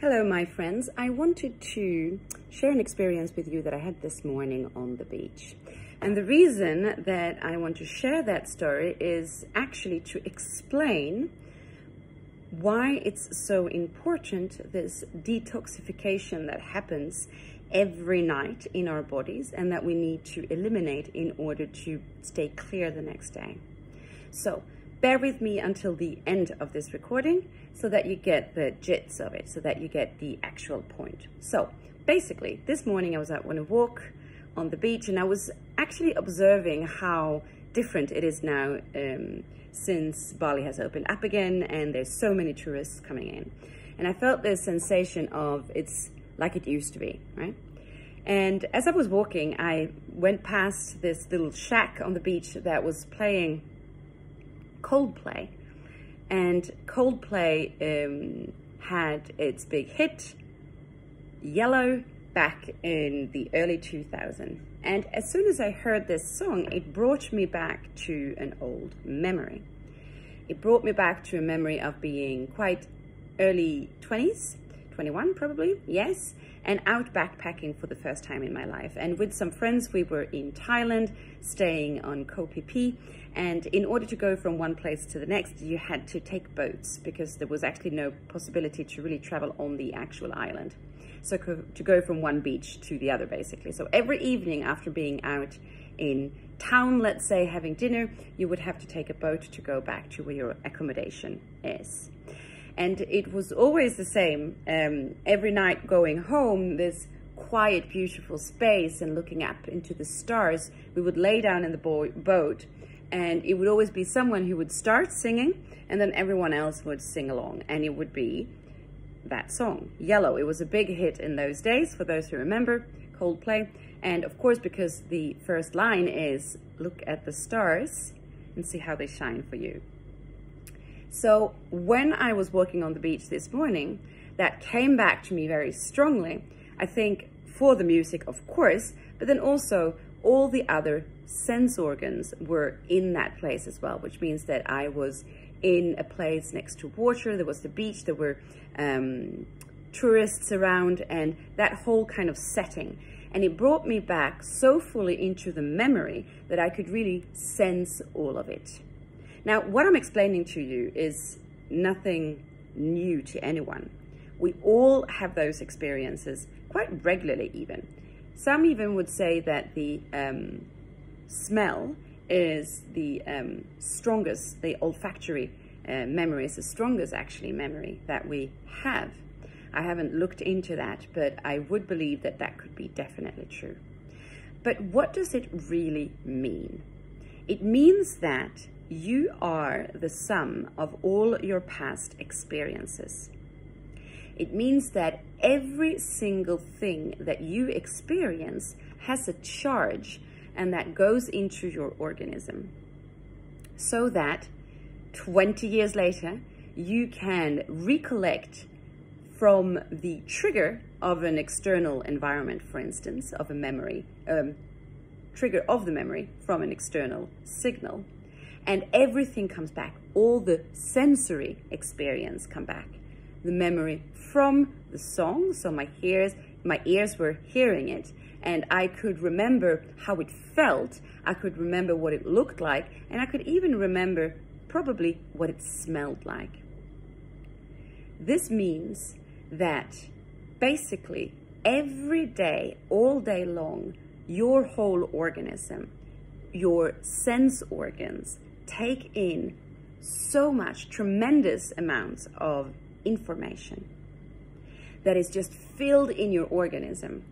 Hello, my friends. I wanted to share an experience with you that I had this morning on the beach. And the reason that I want to share that story is actually to explain why it's so important, this detoxification that happens every night in our bodies and that we need to eliminate in order to stay clear the next day. So bear with me until the end of this recording so that you get the gist of it, so that you get the actual point. So basically, this morning I was out on a walk on the beach and I was actually observing how different it is now um, since Bali has opened up again and there's so many tourists coming in. And I felt this sensation of it's like it used to be, right? And as I was walking, I went past this little shack on the beach that was playing Coldplay and Coldplay um, had its big hit, Yellow, back in the early 2000s. And as soon as I heard this song, it brought me back to an old memory. It brought me back to a memory of being quite early 20s, 21 probably, yes, and out backpacking for the first time in my life. And with some friends, we were in Thailand, staying on Koh Phi Phi. And in order to go from one place to the next, you had to take boats because there was actually no possibility to really travel on the actual island. So to go from one beach to the other, basically. So every evening after being out in town, let's say, having dinner, you would have to take a boat to go back to where your accommodation is. And it was always the same. Um, every night going home, this quiet, beautiful space and looking up into the stars, we would lay down in the bo boat and it would always be someone who would start singing and then everyone else would sing along and it would be that song, Yellow. It was a big hit in those days, for those who remember, Coldplay. And of course, because the first line is, look at the stars and see how they shine for you. So when I was walking on the beach this morning, that came back to me very strongly. I think for the music, of course, but then also all the other sense organs were in that place as well, which means that I was in a place next to water, there was the beach, there were um, tourists around and that whole kind of setting. And it brought me back so fully into the memory that I could really sense all of it. Now, what I'm explaining to you is nothing new to anyone. We all have those experiences quite regularly even. Some even would say that the um, smell is the um, strongest, the olfactory uh, memory is the strongest actually memory that we have. I haven't looked into that, but I would believe that that could be definitely true. But what does it really mean? It means that you are the sum of all your past experiences. It means that every single thing that you experience has a charge and that goes into your organism. So that 20 years later, you can recollect from the trigger of an external environment, for instance, of a memory, um, trigger of the memory from an external signal, and everything comes back. All the sensory experience come back. The memory from the song, so my ears, my ears were hearing it, and I could remember how it felt. I could remember what it looked like, and I could even remember probably what it smelled like. This means that basically every day, all day long, your whole organism, your sense organs, take in so much, tremendous amounts of information that is just filled in your organism.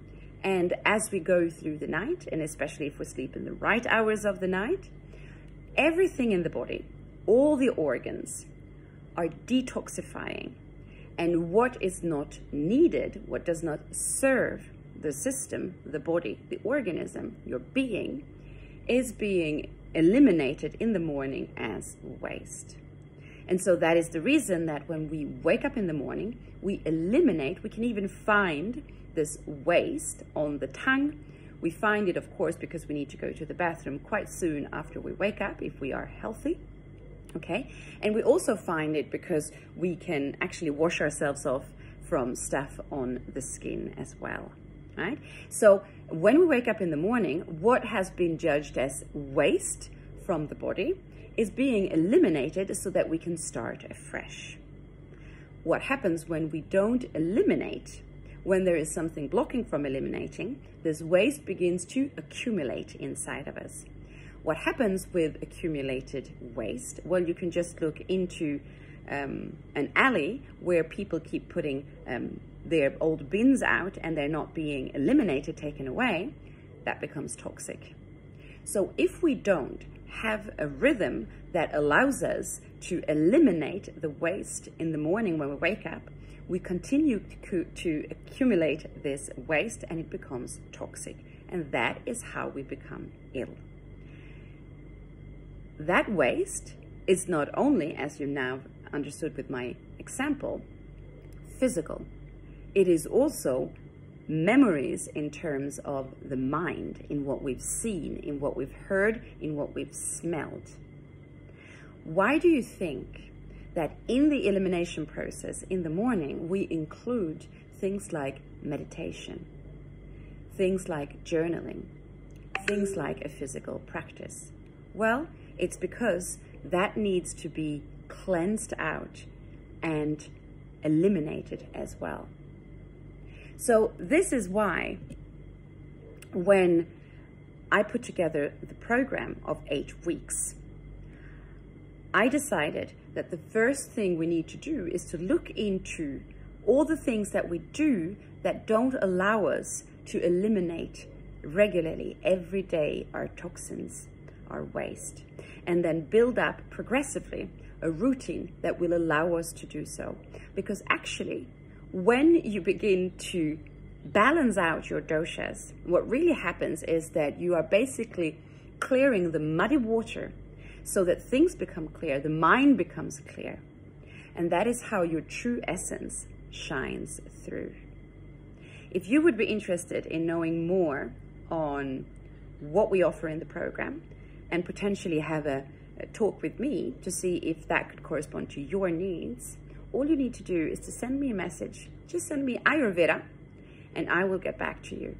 And as we go through the night, and especially if we sleep in the right hours of the night, everything in the body, all the organs are detoxifying. And what is not needed, what does not serve the system, the body, the organism, your being, is being eliminated in the morning as waste. And so that is the reason that when we wake up in the morning, we eliminate, we can even find this waste on the tongue. We find it, of course, because we need to go to the bathroom quite soon after we wake up if we are healthy. Okay, and we also find it because we can actually wash ourselves off from stuff on the skin as well, right? So when we wake up in the morning, what has been judged as waste from the body is being eliminated so that we can start afresh. What happens when we don't eliminate, when there is something blocking from eliminating, this waste begins to accumulate inside of us. What happens with accumulated waste? Well, you can just look into um, an alley where people keep putting um, their old bins out and they're not being eliminated, taken away, that becomes toxic. So if we don't have a rhythm that allows us to eliminate the waste in the morning when we wake up, we continue to, to accumulate this waste and it becomes toxic. And that is how we become ill. That waste is not only, as you now understood with my example, physical. It is also memories in terms of the mind, in what we've seen, in what we've heard, in what we've smelled. Why do you think that in the elimination process in the morning, we include things like meditation, things like journaling, things like a physical practice? Well, it's because that needs to be cleansed out and eliminated as well. So this is why when I put together the program of eight weeks, I decided that the first thing we need to do is to look into all the things that we do that don't allow us to eliminate regularly every day our toxins, our waste, and then build up progressively a routine that will allow us to do so. Because actually, when you begin to balance out your doshas, what really happens is that you are basically clearing the muddy water so that things become clear, the mind becomes clear. And that is how your true essence shines through. If you would be interested in knowing more on what we offer in the program and potentially have a, a talk with me to see if that could correspond to your needs, all you need to do is to send me a message. Just send me Ayurveda and I will get back to you.